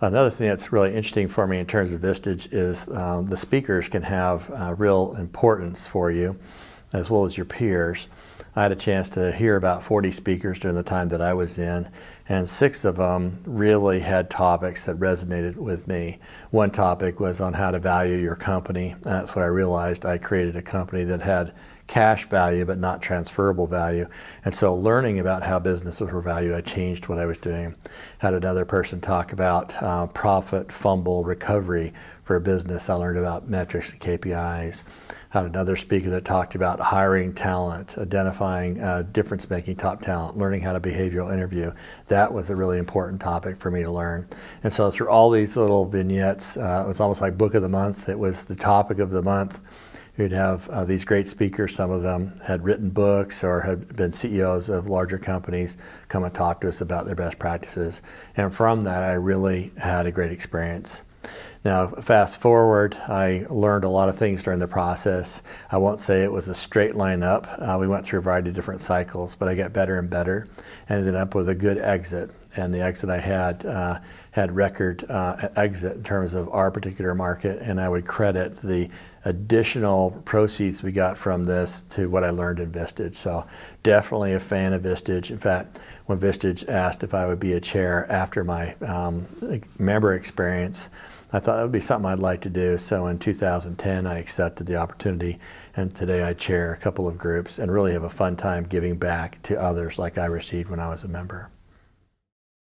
Another thing that's really interesting for me in terms of Vistage is um, the speakers can have uh, real importance for you as well as your peers. I had a chance to hear about 40 speakers during the time that I was in, and six of them really had topics that resonated with me. One topic was on how to value your company. That's what I realized. I created a company that had cash value but not transferable value. And so learning about how businesses were valued, I changed what I was doing. Had another person talk about uh, profit, fumble, recovery for a business. I learned about metrics and KPIs. Had another speaker that talked about hiring talent, identifying uh, difference making top talent, learning how to behavioral interview. That was a really important topic for me to learn. And so through all these little vignettes, uh, it was almost like book of the month. It was the topic of the month You'd have uh, these great speakers. Some of them had written books or had been CEOs of larger companies come and talk to us about their best practices. And from that, I really had a great experience. Now, fast forward, I learned a lot of things during the process. I won't say it was a straight line up. Uh, we went through a variety of different cycles, but I got better and better and ended up with a good exit. And the exit I had uh, had record uh, exit in terms of our particular market, and I would credit the additional proceeds we got from this to what I learned in Vistage. So definitely a fan of Vistage. In fact, when Vistage asked if I would be a chair after my um, member experience, I thought that would be something I'd like to do. So in 2010, I accepted the opportunity, and today I chair a couple of groups and really have a fun time giving back to others like I received when I was a member.